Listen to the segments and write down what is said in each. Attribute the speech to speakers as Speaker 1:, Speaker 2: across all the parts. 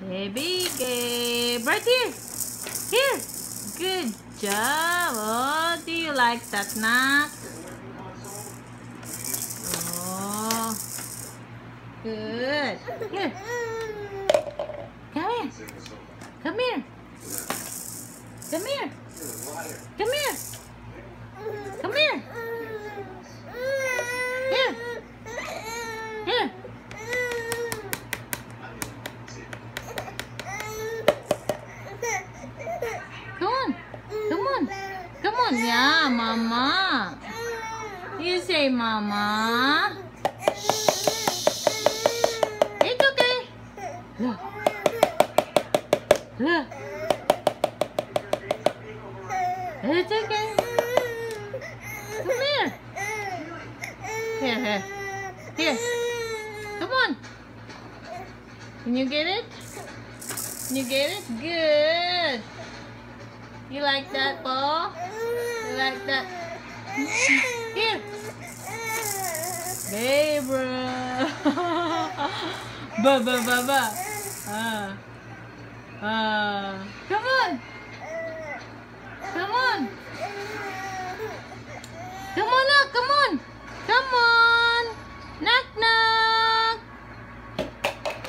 Speaker 1: Baby Gabe. Right here. Here. Good job. Oh, do you like that knock? Oh. Good. Here. Come here. Come here. Come here. Come here. Come. Here. Here. Come on. Come on. Come Yeah, mama. You say mama. Shh. It's okay. Look. Look. It's okay. Come here. Here, here. Here. Come on. Can you get it? Can you get it? Good. You like that ball? Like that? Here. Gabriel. ba ba ba ba. Ah. Ah. Come on. Come on. Come on now. Come on. Come on. Knock knock.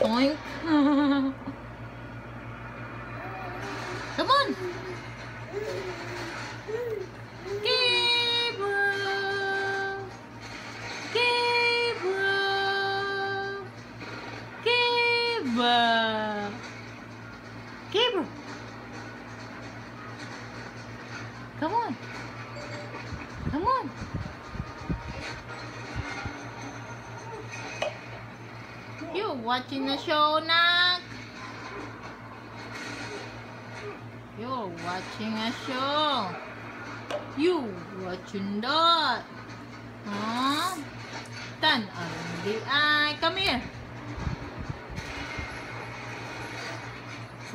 Speaker 1: Oink. Come on. Gabriel. Gabriel. Gabriel. Gabriel. Come on. Come on. You're watching the show now? You're watching a show. You watching that? Huh? Tan on the eye. Come here.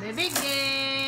Speaker 1: Baby girl.